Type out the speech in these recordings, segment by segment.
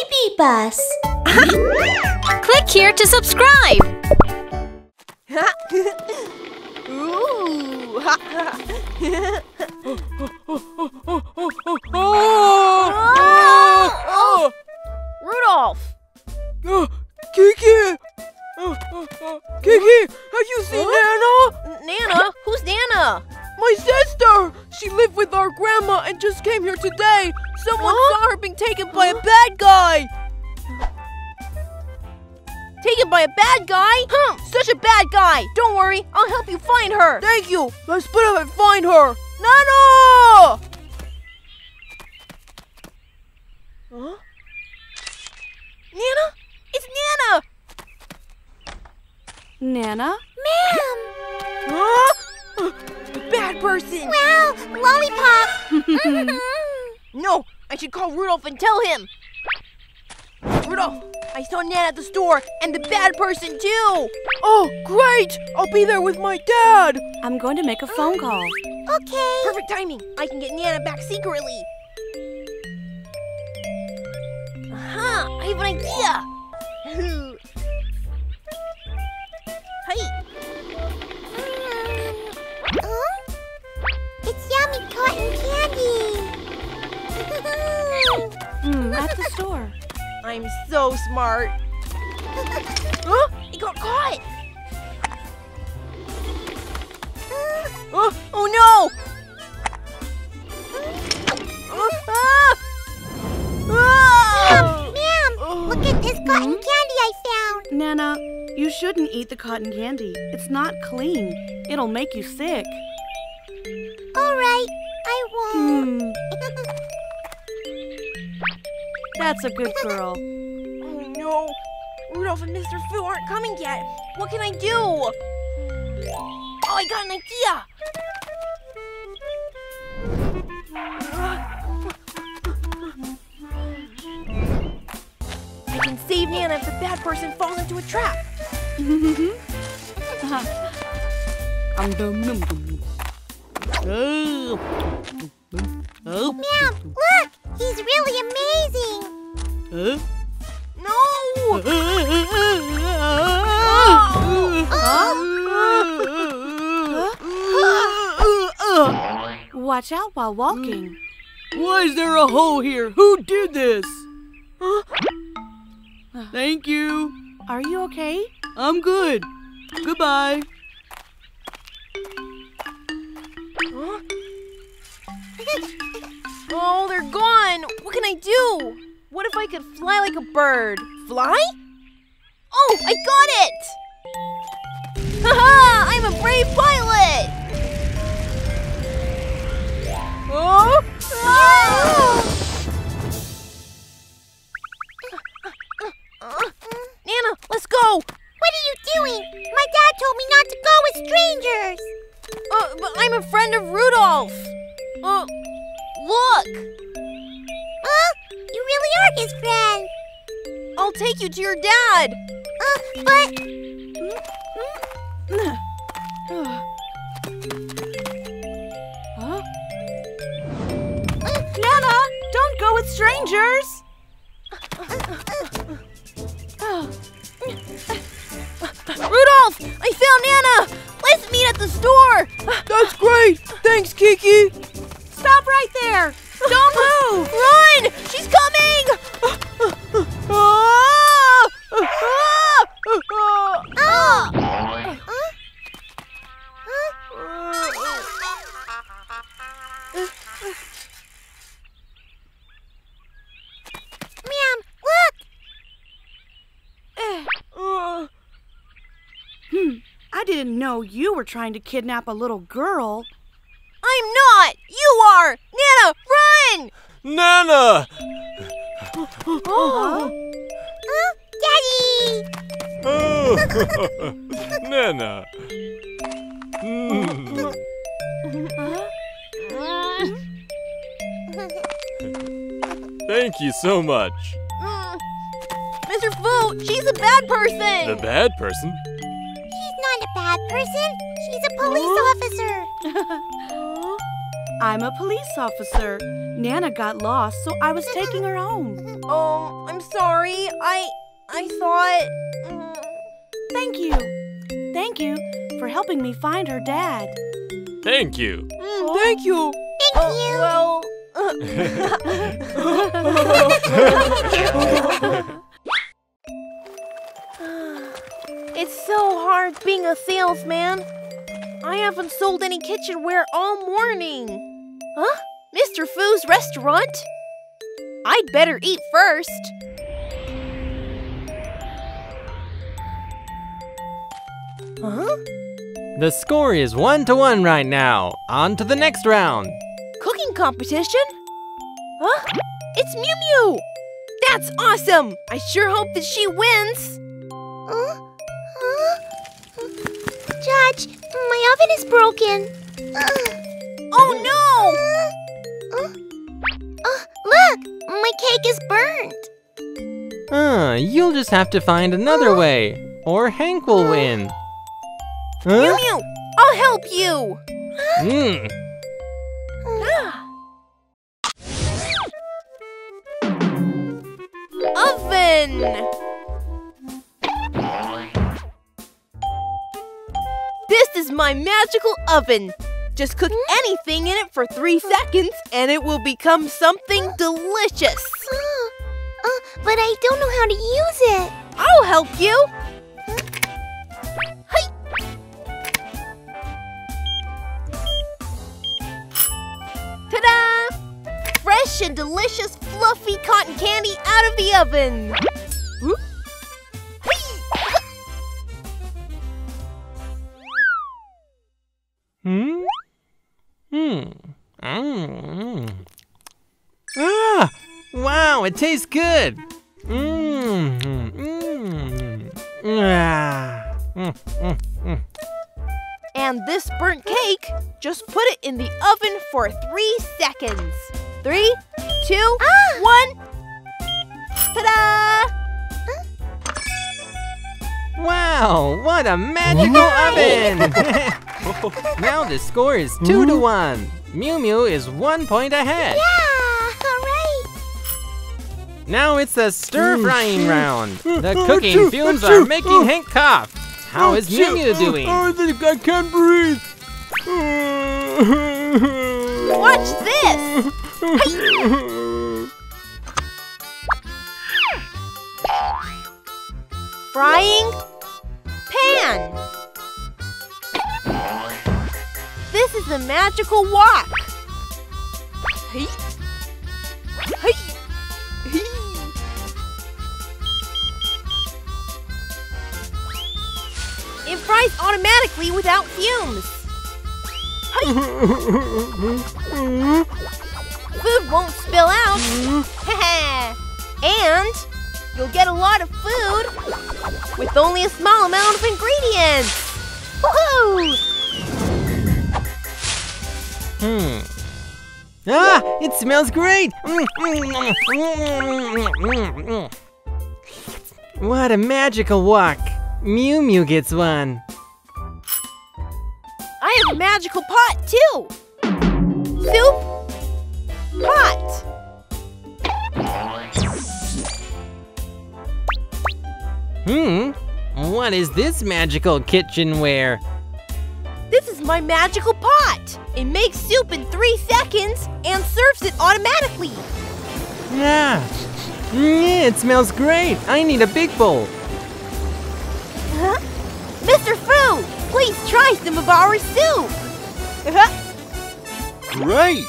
baby bus. Click here to subscribe. Ooh. Ha, ha. Oh! Rudolph. Uh, Kiki! Uh, uh, uh, Kiki, have you seen Nana? N- Nana? Who's Nana? My sister! She lived with our grandma and just came here today. Someone Huh? saw her being taken by a bad guy. Taken by a bad guy? Huh, such a bad guy. Don't worry, I'll help you find her. Thank you. Let's split up and find her. Nana! Huh? Nana? It's Nana! Nana? Ma'am. Huh? The bad person! Wow, lollipop. No, I should call Rudolph and tell him. Rudolph, I saw Nana at the store and the bad person too. Oh, great! I'll be there with my dad. I'm going to make a phone call. okay. Perfect timing. I can get Nana back secretly. Aha, I have an idea. hey, Hmm, at the store. I'm so smart. huh? It got caught. Uh, oh no! Ah! Ah! Ma'am, look at this cotton candy I found. Nana, you shouldn't eat the cotton candy. It's not clean. It'll make you sick. All right, I won't. Hmm, that's a good girl. Oh no! Rudolph and Mr. Fu aren't coming yet. What can I do? Oh, I got an idea! I can save Nana if the bad person falls into a trap. Um. Oh. Oh. Ma'am, look, he's really amazing. Huh? No! Watch out while walking. Why is there a hole here? Who did this? Thank you. Are you okay? I'm good. Goodbye. Huh? Oh, they're gone! What can I do? What if I could fly like a bird? Fly? Oh, I got it! Haha! I'm a brave pilot! Oh! Ah! Nana, let's go! What are you doing? My dad told me not to go with strangers. Uh, but I'm a friend of Rudolph! Uh, look! Huh? You really are his friend. I'll take you to your dad! Uh, but Huh? Nana, don't go with strangers. Rudolph! I found Nana! Let's meet at the store! That's great. Thanks, Kiki. Stop right there. Don't move. Run! She's coming! Huh? Ma'am, look. Hmm. I didn't know you were trying to kidnap a little girl. I'm not! You are! Nana, run! Nana! Huh? Daddy. Oh, Nana. Mm. Thank you so much. Mm. Mr. Fu, she's a bad person! The bad person? She's not a bad person. She's a police officer. I'm a police officer. Nana got lost, so I was taking her home. Oh, I'm sorry. I I thought. mm, Thank you. Thank you for helping me find her dad. Thank you. mm, Thank you. oh, well. it's so hard being a salesman. I haven't sold any kitchenware all morning. Huh? Mr. Fu's restaurant? I'd better eat first. Huh? The score is one to one right now. On to the next round. Cooking competition? Huh? It's Miumiu! That's awesome! I sure hope that she wins! Uh, huh? Judge, my oven is broken. Uh, Oh no! uh, uh, look, my cake is burnt. Uh, you'll just have to find another way, or Hank will win. Mew Huh? Mew, I'll help you! Mm. Oven! This is my magical oven. Just cook anything in it for three seconds and it will become something delicious. Uh, but I don't know how to use it. I'll help you. Ta-da! Fresh and delicious fluffy cotton candy out of the oven. Mm. Ah! Wow, it tastes good. Mmm. Mmm. Ah. Mm, mm, mm. And this burnt cake, just put it in the oven for three seconds. Three, two, one. Ta-da! Wow, what a magical oven! now the score is two to one. Miumiu is one point ahead. Yeah, all right. Now it's the stir mm, frying round. Mm, the Oh, cooking fumes are making. Hank cough. How is Miumiu doing? Oh, I think I can't breathe. Watch this! Frying A magical wok. Hey. Hey. It fries automatically without fumes. Food won't spill out. and you'll get a lot of food with only a small amount of ingredients. Woohoo! Hmm. Ah, it smells great. Mm, mm, mm. What a magical wok. Miumiu gets one. I have a magical pot too. Soup pot. Hmm. What is this magical kitchenware? This is my magical pot. It makes soup in three seconds and serves it automatically. Yeah. Mm, it smells great. I need a big bowl. Huh? Mr. Fu, please try some of our soup. Great!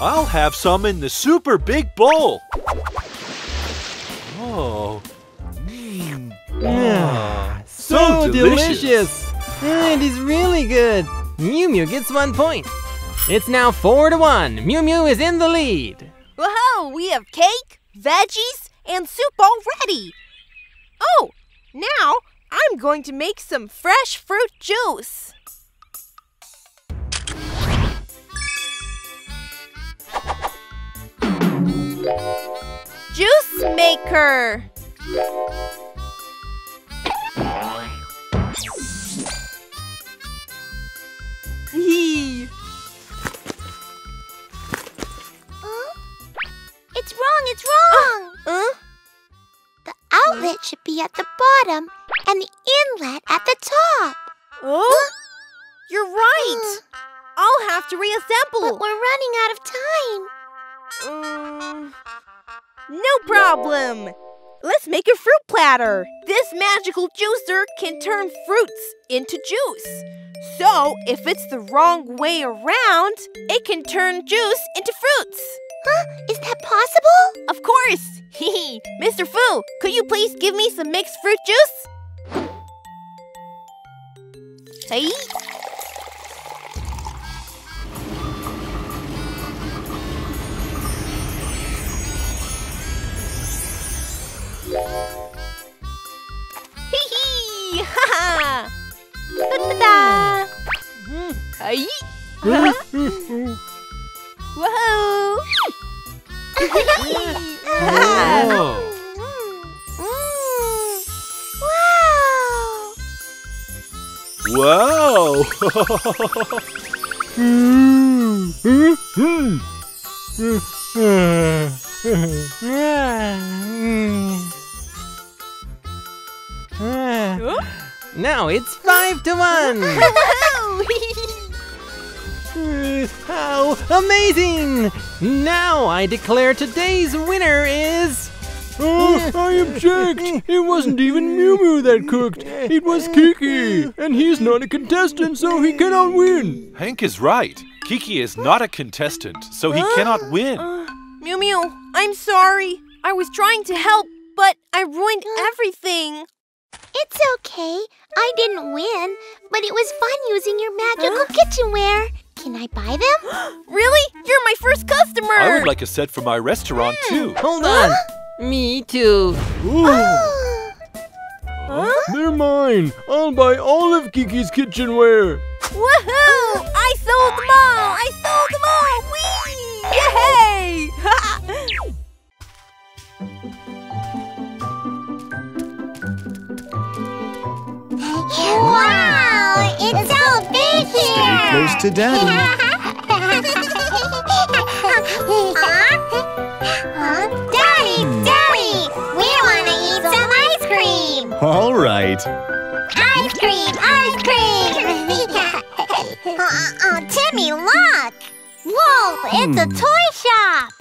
I'll have some in the super big bowl. Oh. Mm. Ah, so so delicious. delicious. It is really good. Miumiu gets one point. It's now four to one. Miumiu is in the lead. Whoa, we have cake, veggies, and soup already. Oh, now I'm going to make some fresh fruit juice. Juice maker. Huh? It's wrong, it's wrong! Uh. The outlet should be at the bottom and the inlet at the top. Oh? You're right! Uh, I'll have to reassemble! But we're running out of time. Um, no problem! Let's make a fruit platter. This magical juicer can turn fruits into juice. So, if it's the wrong way around, it can turn juice into fruits. Huh? Is that possible? Of course. Hee Mr. Fu, could you please give me some mixed fruit juice? Hey. Hee hee! Ha ha! Da-da-da! Hey! Whoa! Hmm. Oh. Wow! Whoa! Now it's five to one. How amazing! Now I declare today's winner is. Oh, I object! It wasn't even Miumiu that cooked. It was Kiki, and he's not a contestant, so he cannot win. Hank is right. Kiki is not a contestant, so he uh, cannot uh, win. Miumiu, I'm sorry. I was trying to help, but I ruined uh. everything. It's okay. I didn't win, but it was fun using your magical kitchenware. Can I buy them? Really? You're my first customer. I would like a set for my restaurant hmm. too. Hold on. Me too. Oh. They're mine. I'll buy all of Kiki's kitchenware. Woohoo! I sold them all. I sold them all. Whee! Yay! Wow! It's so big here! Stay close to Daddy. Huh? Daddy, Daddy! We want to eat some ice cream! All right. Ice cream, ice cream! uh, uh, Timmy, look! Whoa, it's a Hmm. toy shop!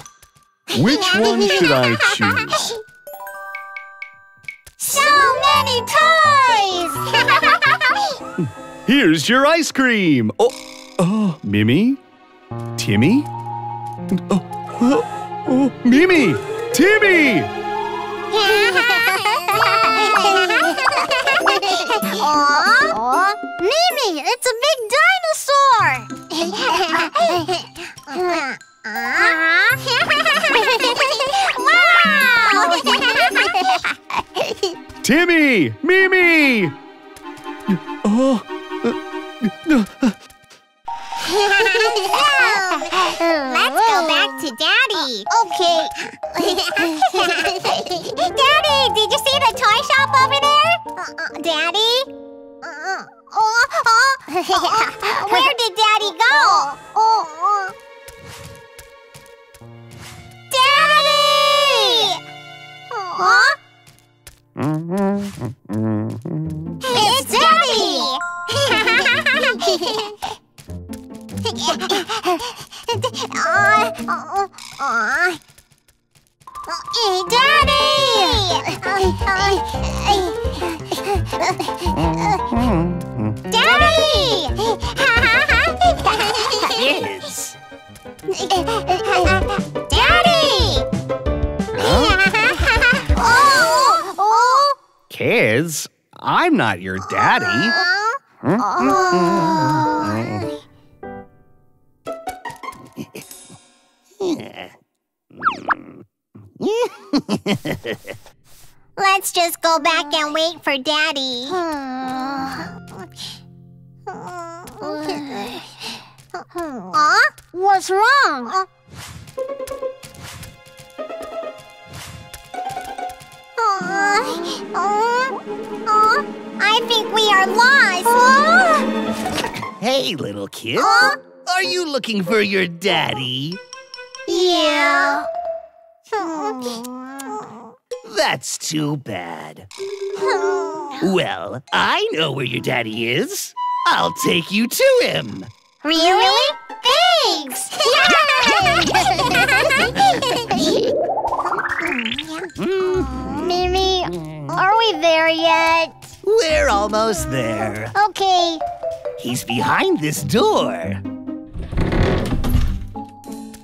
Which one should I choose? So many toys! Here's your ice cream. Oh, oh, Mimi? Timmy? Oh, oh, oh, Mimi! Timmy! Aw, Mimi, it's a big dinosaur! wow! Timmy! Mimi! Oh, Let's go back to Daddy. Okay. Daddy, did you see the toy shop over there? Uh, Daddy? Uh, oh, oh. Where did Daddy go? Oh, oh. Huh? It's Daddy! Aw, aw, aw. Hey, Daddy! Daddy! Kids? I'm not your daddy. Oh. Let's just go back and wait for Daddy. Huh? What's wrong? Uh, Uh, uh, uh, I think we are lost. Hey, little kid. Huh? Are you looking for your daddy? Yeah. That's too bad. Well, I know where your daddy is. I'll take you to him. Really? Thanks! Mimi, are we there yet? We're almost there. Okay. He's behind this door.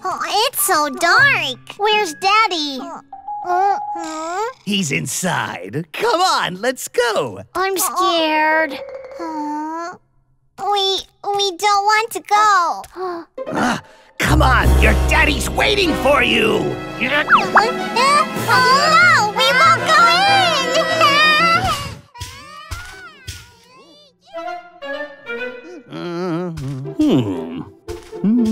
Oh, it's so dark. Where's Daddy? Uh, He's inside. Come on, let's go. I'm scared. Uh, we we don't want to go. Ah, come on, your daddy's waiting for you. Uh, oh no, we won't go Hmm. Hmm. in.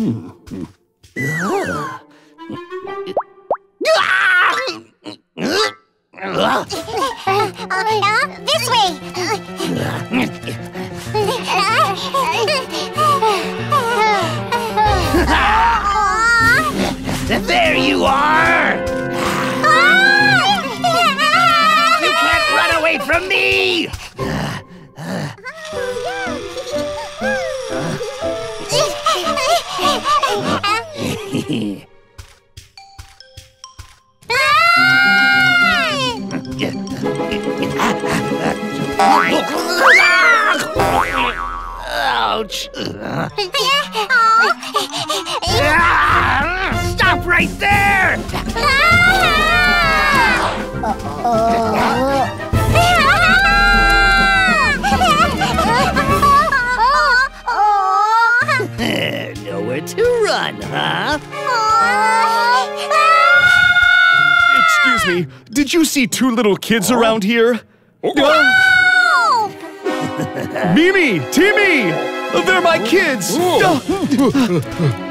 Uh, this way. There you are! You can't run away from me! Ouch! Stop right there! Nowhere to run, huh? Excuse me, did you see two little kids around here? Mimi! Timmy! They're my kids!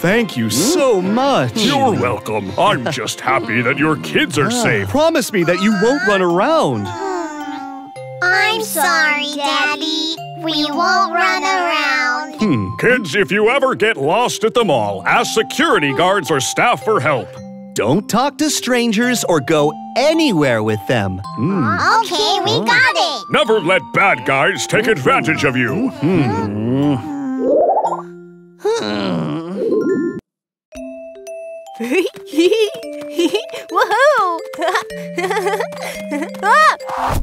Thank you so much. You're welcome. I'm just happy that your kids are ah, safe. Promise me that you won't run around. I'm sorry, Daddy. We won't run around. Hmm. Kids, if you ever get lost at the mall, ask security guards or staff for help. Don't talk to strangers or go anywhere with them. Hmm. Okay, we got it. Never let bad guys take advantage of you. Woohoo! ah!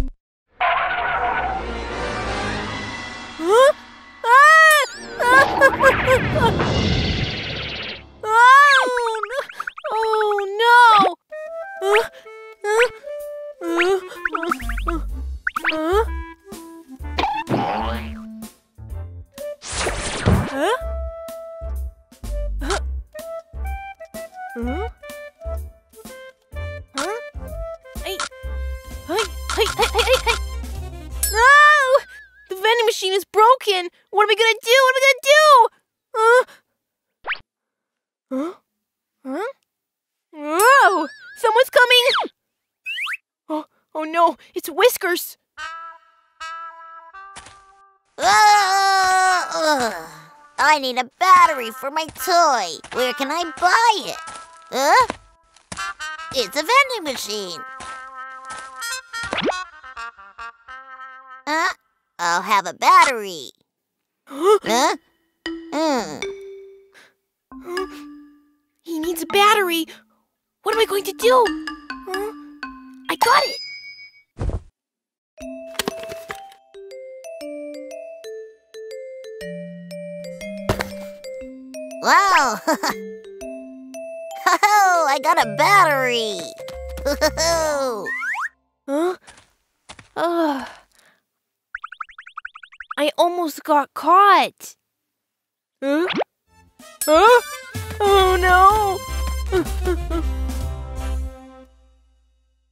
For my toy. Where can I buy it? Huh? It's a vending machine. Huh? I'll have a battery. Huh? Hmm. He needs a battery. What am I going to do? Oh, I got a battery! Huh? Ugh. I almost got caught. Huh? Huh? Oh no!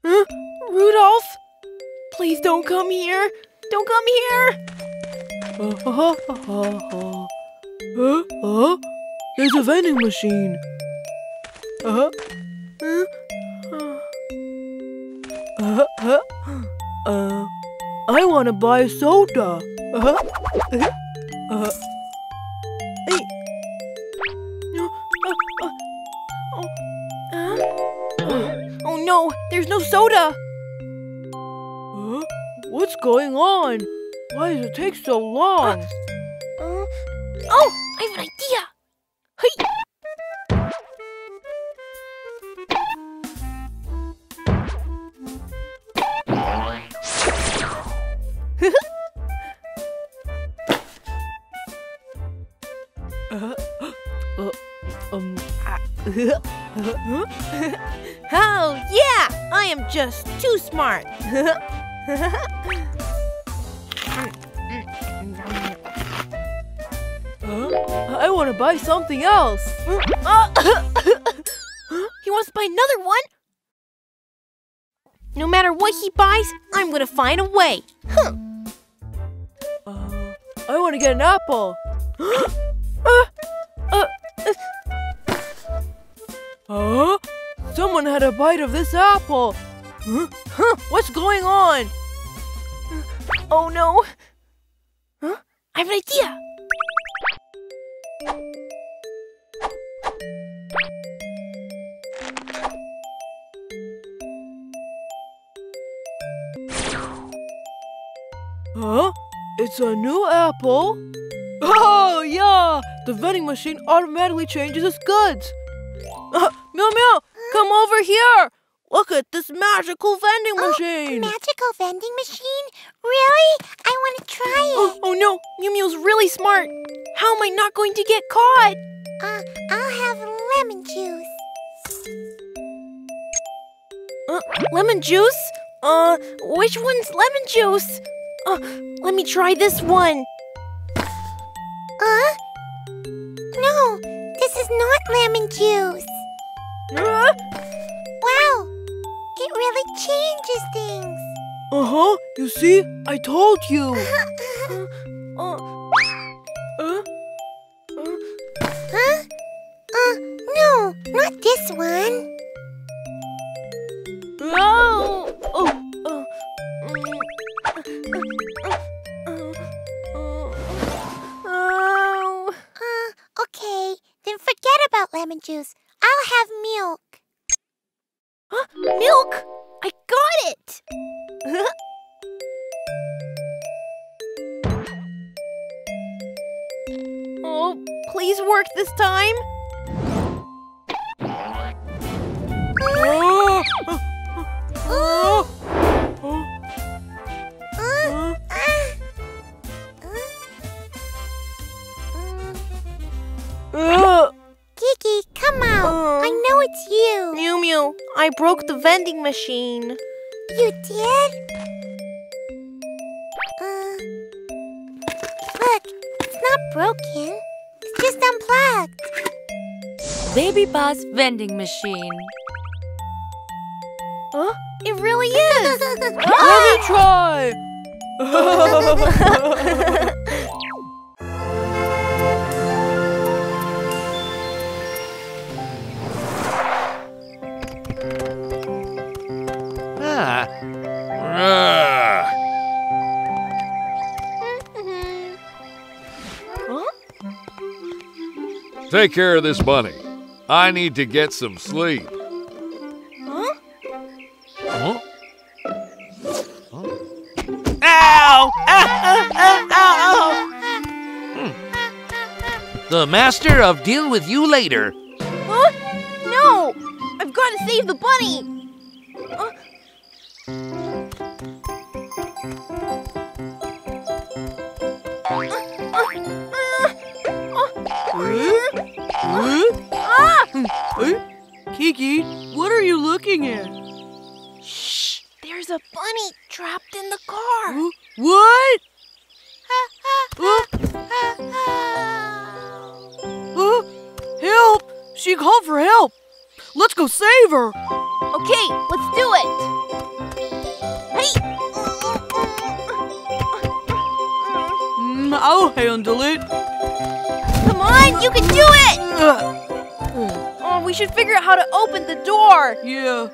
huh? Rudolph? Please don't come here! Don't come here! Huh? Huh? There's a vending machine. Uh-huh. Uh huh. uh, I want to buy soda. Uh-huh. Uh, hey. Oh no, there's no soda! Huh? What's going on? Why does it take so long? Uh, oh, I have an oh, yeah! I am just too smart. uh, I want to buy something else. he wants to buy another one? No matter what he buys, I'm gonna find a way. Huh. Uh, I want to get an apple. Huh? Someone had a bite of this apple. Huh? Huh? What's going on? Oh no! Huh? I have an idea! Huh? It's a new apple? Oh, yeah! The vending machine automatically changes its goods. Uh, meow Meow, come over here! Look at this magical vending oh, machine! Magical vending machine? Really? I want to try it. Oh, oh no, Miumiu's really smart. How am I not going to get caught? Uh, I'll have lemon juice. Uh, lemon juice? Uh, which one's lemon juice? Uh, let me try this one. Uh? No, this is not lemon juice. Uh? Wow, it really changes things. Uh-huh, you see? I told you. uh, uh, huh? Uh, no, not this one. Oh, oh, oh. Uh, okay, then forget about lemon juice. Have milk. Huh? Milk? I got it! oh, please work this time. I broke the vending machine. You did? Uh, look, it's not broken. It's just unplugged. BabyBus vending machine. Huh? It really is. Let me try. Ah. Take care of this bunny. I need to get some sleep. Huh? Huh? Ow! Ow! Ow! Ow! Hmm. The master of deal with you later. Huh? No! I've got to save the bunny! Kiki, what are you looking at? Shh! There's a bunny trapped in the car. Huh? What? Huh? Help! She called for help. Let's go save her. Okay, let's do it. Hey! Mm, I'll handle it. Come on, you can do it! Ugh, We should figure out how to open the door. yeah.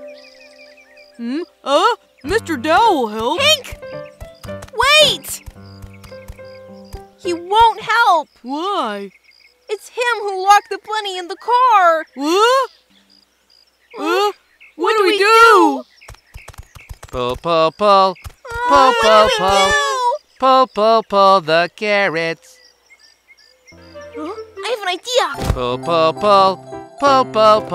Hmm? Uh? Mr. Dow will help. Hank! Wait! He won't help. Why? It's him who locked the bunny in the car. What? Uh, what, do do we, we do? Pull, pull, pull. Oh, Pull, what pull, do we pull. Pull, pull, pull the carrots. Huh? I have an idea. Pull, pull, pull. Pull, pull.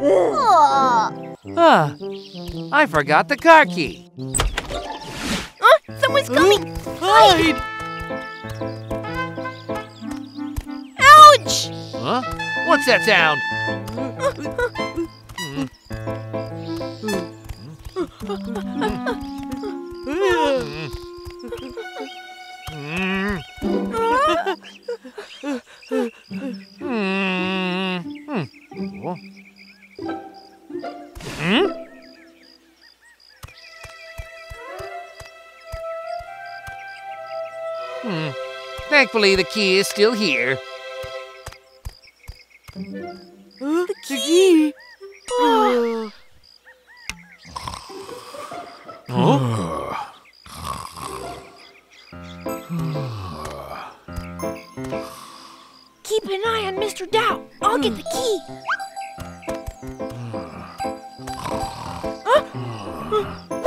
Oh. Ah, I forgot the car key. Huh? Someone's coming. Hide! Ouch! Huh? What's that sound? Thankfully, the key is still here. Huh? The key. Uh, Keep an eye on Mr. Dow. I'll get the key. Uh-oh.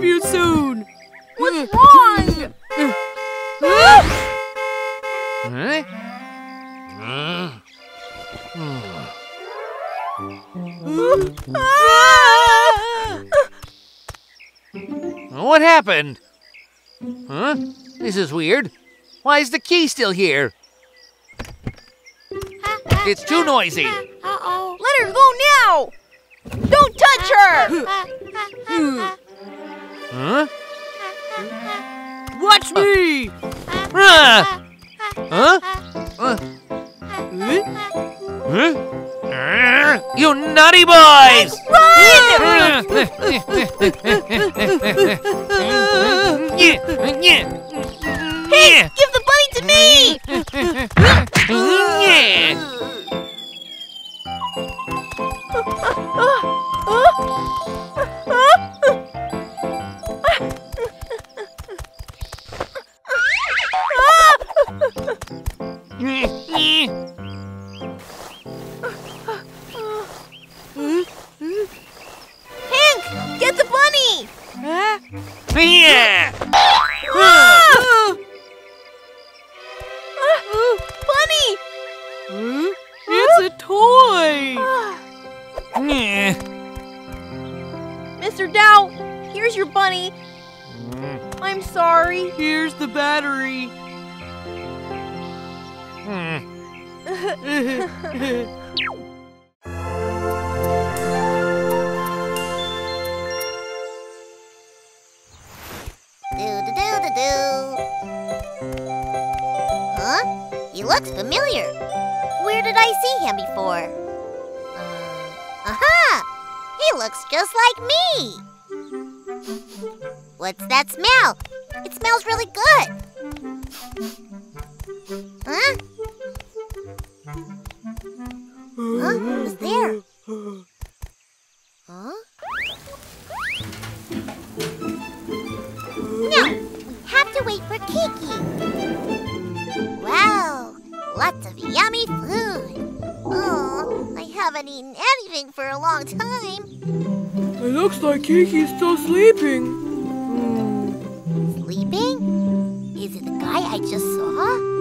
You soon. What's wrong? Uh, uh, uh. Huh? What happened? Huh? This is weird. Why is the key still here? It's too noisy. Uh-oh. Let her go now. Don't touch her. Huh? Watch me. Ah! Huh? Uh, Huh? You naughty boys! Run! Huh? No, we have to wait for Kiki. Wow, lots of yummy food. Oh, I haven't eaten anything for a long time. It looks like Kiki's still sleeping. Hmm. Sleeping? Is it the guy I just saw?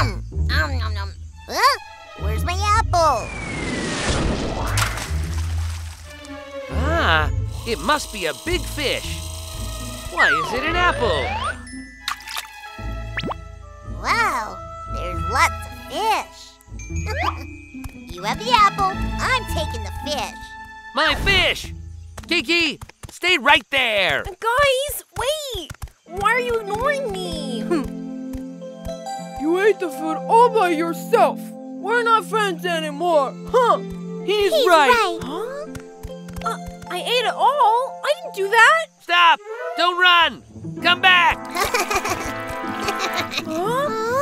Um, um, nom, nom. Huh? Where's my apple? Ah, it must be a big fish. Why is it an apple? Wow, there's lots of fish. you have the apple, I'm taking the fish. My fish! Kiki, stay right there! guys, wait! Why are you ignoring me? You ate the food all by yourself. We're not friends anymore. Huh? He's, He's right. right. Uh, I ate it all. I didn't do that. Stop! Don't run! Come back! Huh?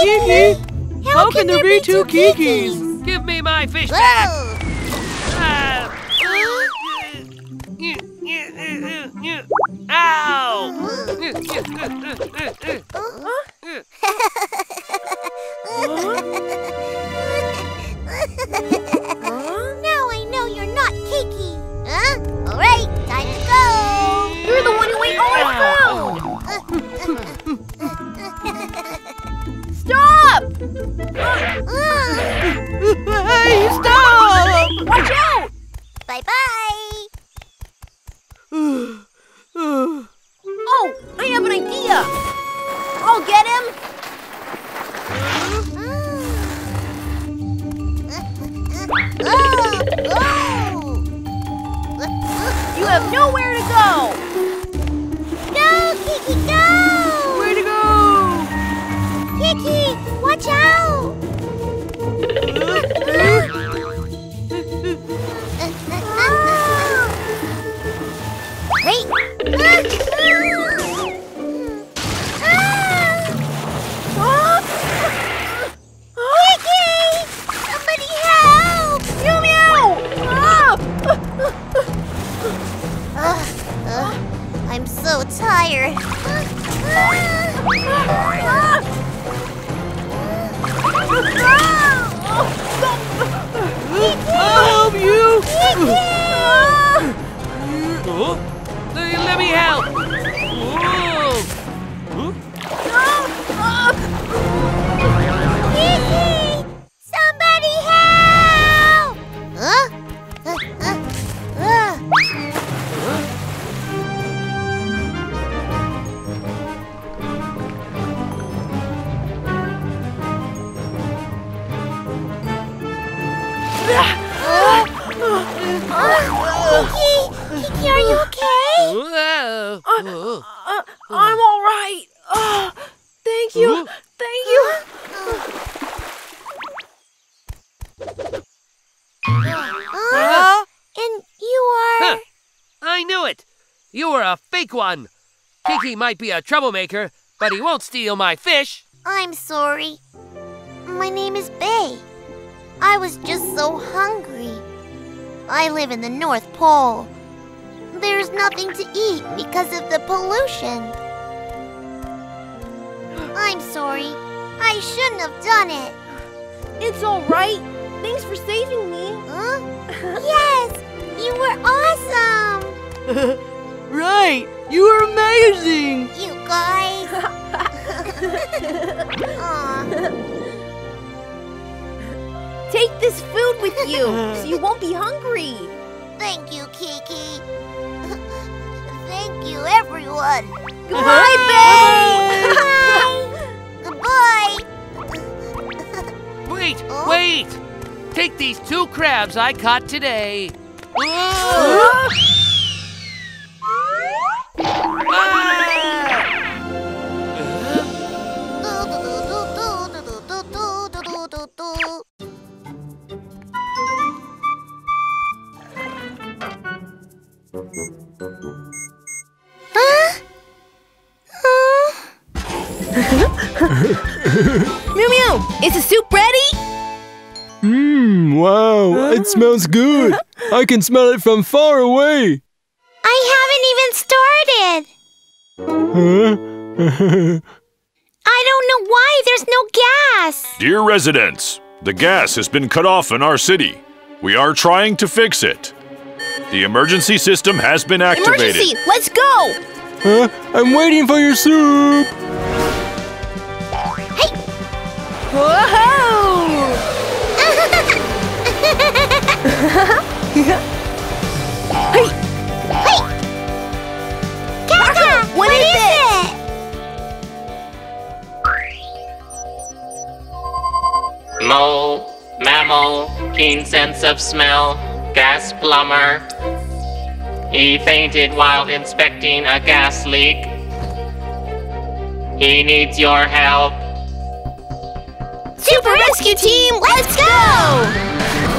Kiki! How, can there be two Kikis? Give me my fish back! Whoa. Ow! now I know you're not Kiki. Huh? All right, time to go. You're the one who ate all Stop! Hey, stop! Watch out! bye bye. Oh, I have an idea. I'll get him. Oh, oh. You have nowhere to go. Go, Kiki, let let You were a fake one. Kiki might be a troublemaker, but he won't steal my fish. I'm sorry. My name is Bay. I was just so hungry. I live in the North Pole. There's nothing to eat because of the pollution. I'm sorry. I shouldn't have done it. It's all right. Thanks for saving me. Huh? yes, you were awesome. right! You are amazing! You guys. Take this food with you so you won't be hungry. Thank you, Kiki. Thank you, everyone. Goodbye, uh-huh. Goodbye. Wait, Oh? wait! Take these two crabs I caught today. Miumiu, is the soup ready? Mmm, wow, it smells good. I can smell it from far away. I haven't even started. Huh? I don't know why there's no gas. Dear residents, the gas has been cut off in our city. We are trying to fix it. The emergency system has been activated. Emergency, let's go! huh? I'm waiting for your soup. Whoa! what is it? Mole, mammal, keen sense of smell, gas plumber. He fainted while inspecting a gas leak. He needs your help. Super Rescue Team, let's go!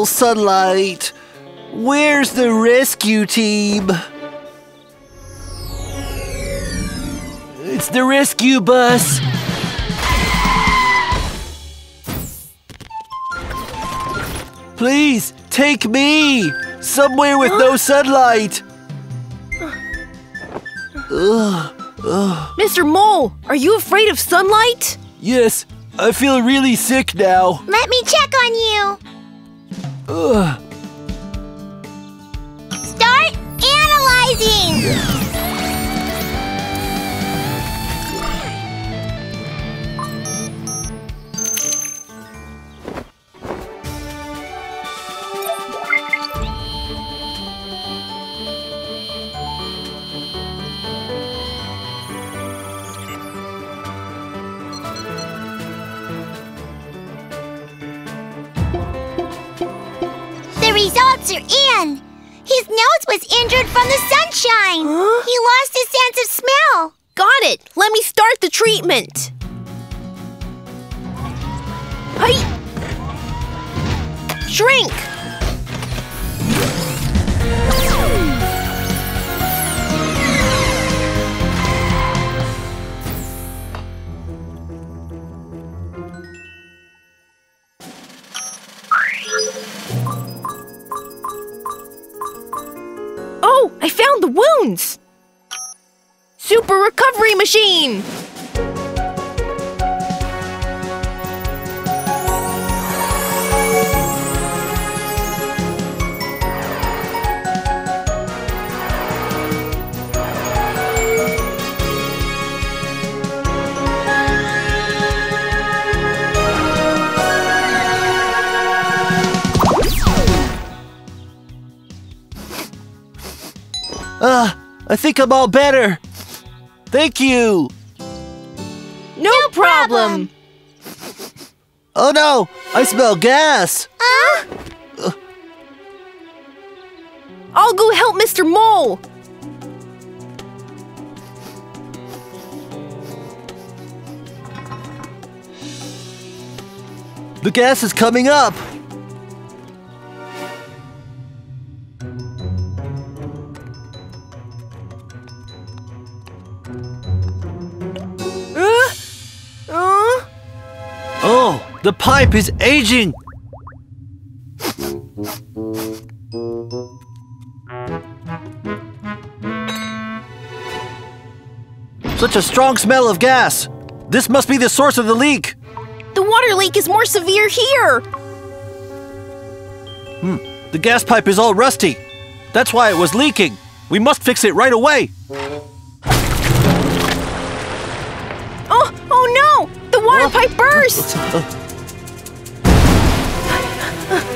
Horrible sunlight. Where's the rescue team? It's the rescue bus. Please, take me! Somewhere with no sunlight! Ugh, ugh. Mr. Mole, are you afraid of sunlight? Yes, I feel really sick now. Let me check on you. Ugh. Start analyzing. Was injured from the sunshine. He lost his sense of smell. Got it. Let me start the treatment. Hey! Shrink! Super recovery machine! I think I'm all better. Thank you. No, problem. Oh no, I smell gas. I'll go help Mr. Mole. The gas is coming up. The pipe is aging. Such a strong smell of gas. This must be the source of the leak. the water leak is more severe here. Hmm, the gas pipe is all rusty. That's why it was leaking. We must fix it right away. Oh, oh no! The water pipe burst! Uh, uh, uh, Kiki,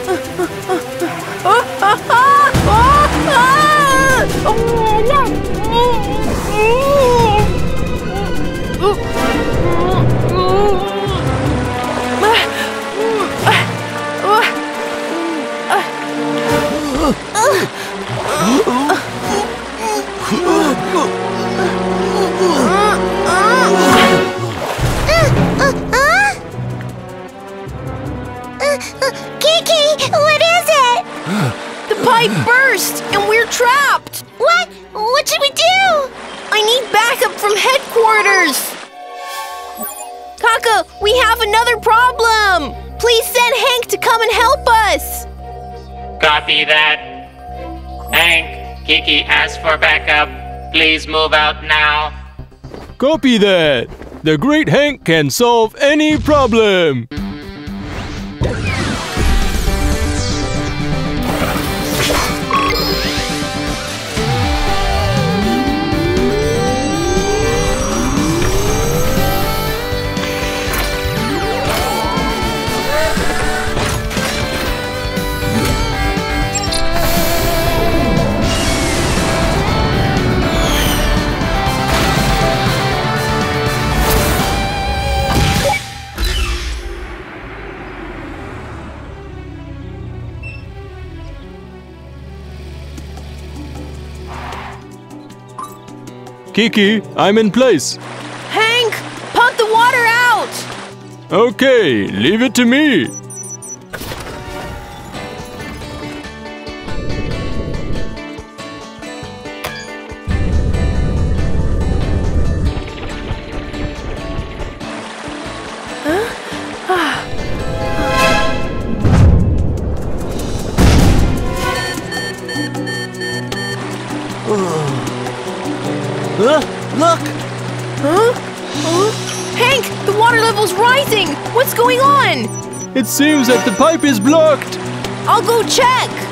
Please move out now. Copy that. The great Hank can solve any problem. Kiki, I'm in place. Hank, pump the water out! Okay, leave it to me. It seems that the pipe is blocked. I'll go check!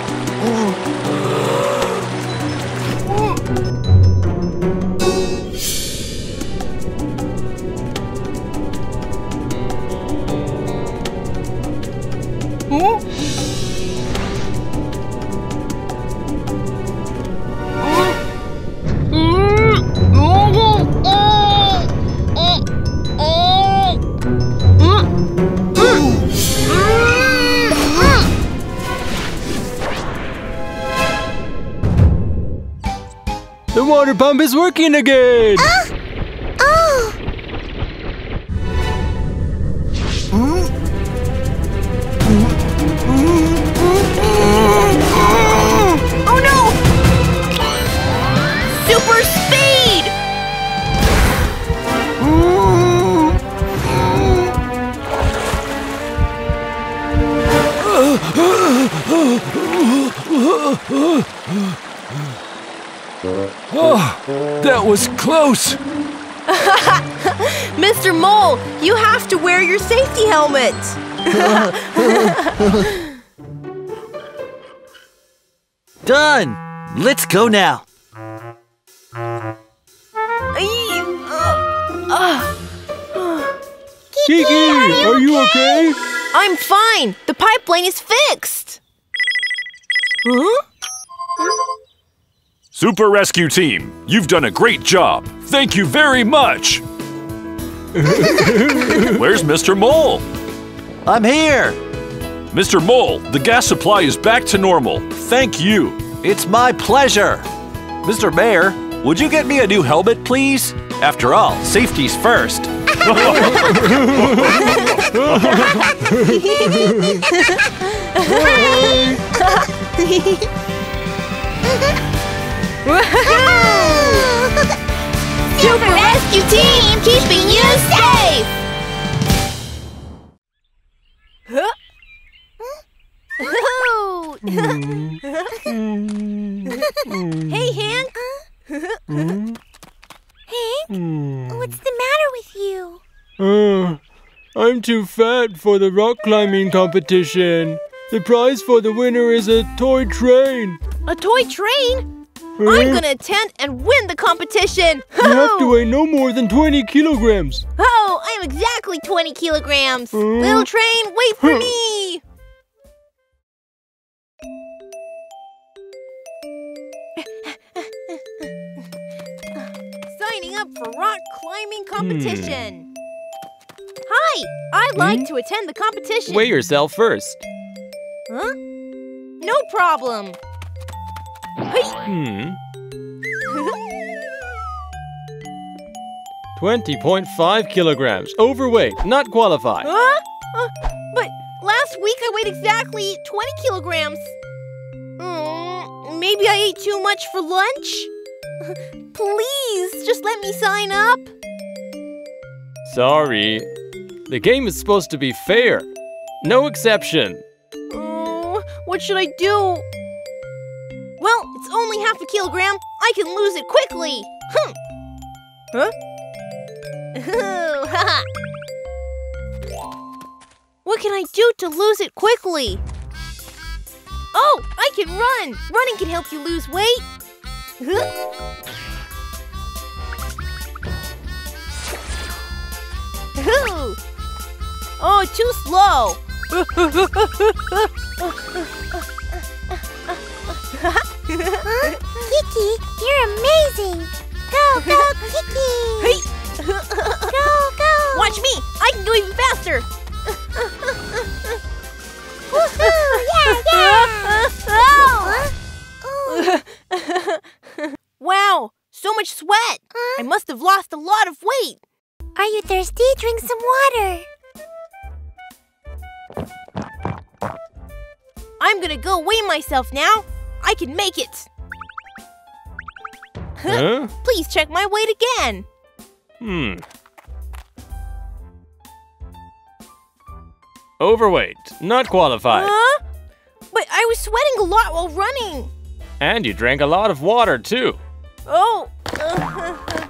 Pump is working again. Oh! Safety helmet. Done! Let's go now. Ah, ah. Kiki, are you okay? I'm fine. The pipeline is fixed. Huh? Super Rescue Team, you've done a great job. Thank you very much. Where's Mr. Mole? I'm here. Mr. Mole, the gas supply is back to normal. Thank you. It's my pleasure. Mr. Mayor, would you get me a new helmet, please? After all, safety's first. Super Rescue Team keeping you safe! hey, Hank. Hank, what's the matter with you? Uh, I'm too fat for the rock climbing competition. The prize for the winner is a toy train. A toy train? Huh? I'm gonna attend and win the competition. You have to weigh no more than 20 kilograms. Oh, I'm exactly 20 kilograms. Huh? Little train, wait for me. Signing up for rock climbing competition. Hmm. Hi, I'd like hmm? to attend the competition. Weigh yourself first. Huh? No problem. Hmm. 20.5 kilograms. Overweight. Not qualified. Huh? Uh, but last week I weighed exactly 20 kilograms. Mm, maybe I ate too much for lunch? Please, just let me sign up. Sorry. The game is supposed to be fair. No exception. Oh, what should I do? It's only half a kilogram. I can lose it quickly. Huh? haha. Oh, what can I do to lose it quickly? Oh, I can run. Running can help you lose weight. Oh, too slow. Huh? Kiki, you're amazing! Go, go, Kiki! Hey! Go, go! Watch me! I can go even faster! Woohoo! Yeah, yeah! wow! So much sweat! I must have lost a lot of weight! Are you thirsty? Drink some water! I'm gonna go weigh myself now! I can make it! Huh? Please check my weight again! Hmm. Overweight. Not qualified. Huh? But I was sweating a lot while running! And you drank a lot of water, too. Oh!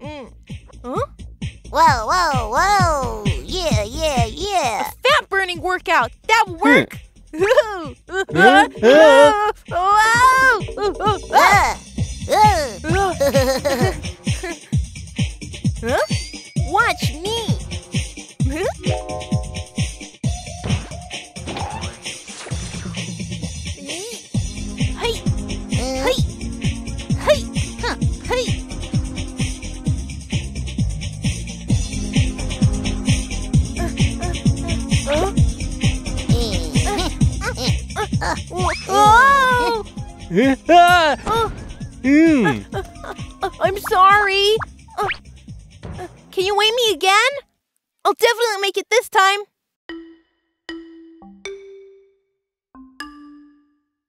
Mm. Huh? Whoa, whoa, whoa! Yeah, yeah, yeah! Fat burning workout! That will work! Watch me! Oh! I'm sorry. Uh, uh, can you weigh me again? I'll definitely make it this time.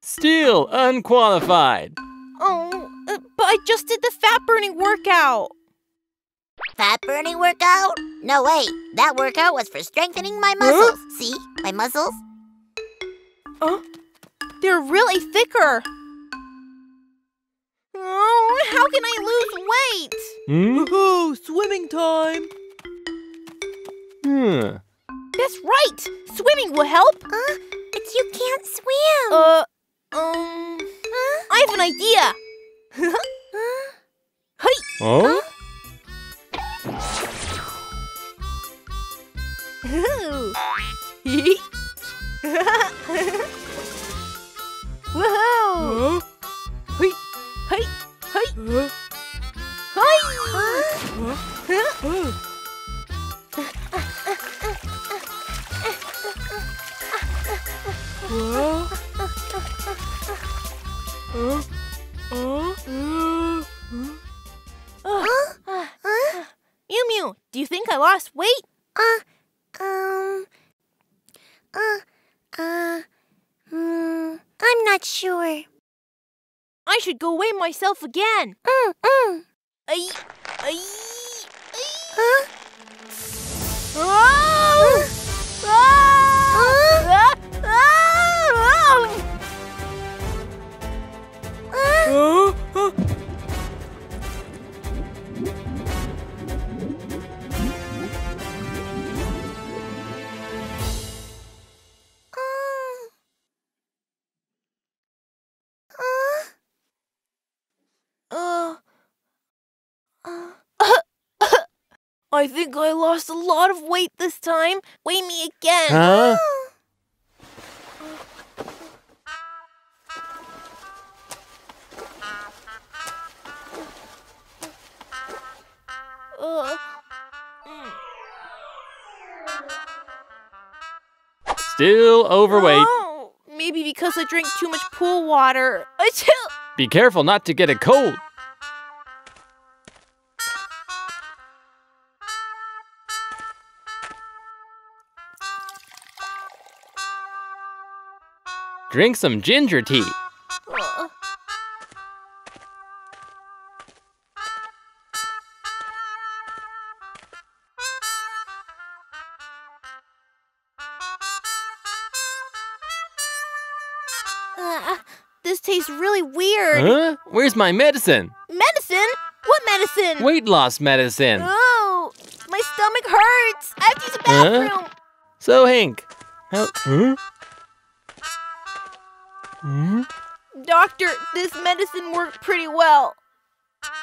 Still unqualified. Oh, uh, but I just did the fat burning workout. Fat burning workout? No, wait. That workout was for strengthening my muscles. See? My muscles? Oh, they're really thicker. Oh, how can I lose weight? Hmm? Woohoo! Swimming time! Hmm. That's right. Swimming will help. Uh, but you can't swim. Uh, um, I have an idea. Hey. Oh? Ooh. Woohoo! Myself again. I think I lost a lot of weight this time. Weigh me again. Huh? Uh, Still overweight. oh, maybe because I drank too much pool water. Be careful not to get a cold. Drink some ginger tea. Uh, uh, this tastes really weird. Huh? Where's my medicine? Medicine? What medicine? Weight loss medicine. Oh, my stomach hurts. I have to use the Huh? bathroom. So, Hank. How, huh? Hmm? Doctor, this medicine worked pretty well.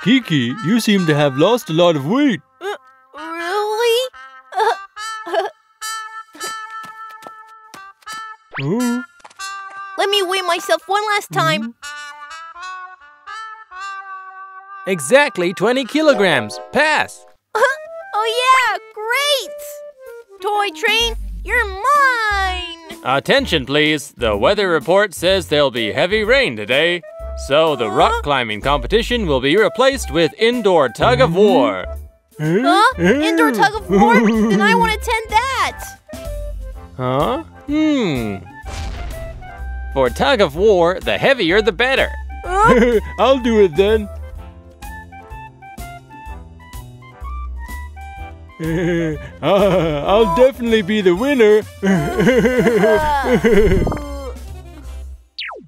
Kiki, you seem to have lost a lot of weight. Uh, really? Uh, Oh. let me weigh myself one last time. Exactly 20 kilograms. Pass. Oh, yeah, great! Toy train, you're mine! Attention, please. The weather report says there'll be heavy rain today. So the rock climbing competition will be replaced with indoor tug of war. Huh? Indoor tug of war? then I want to attend that! Huh? Hmm. For tug of war, the heavier the better. I'll do it then. I'll definitely be the winner. Ah.